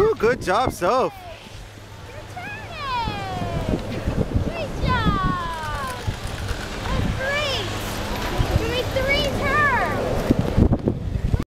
Ooh, good job, Soph.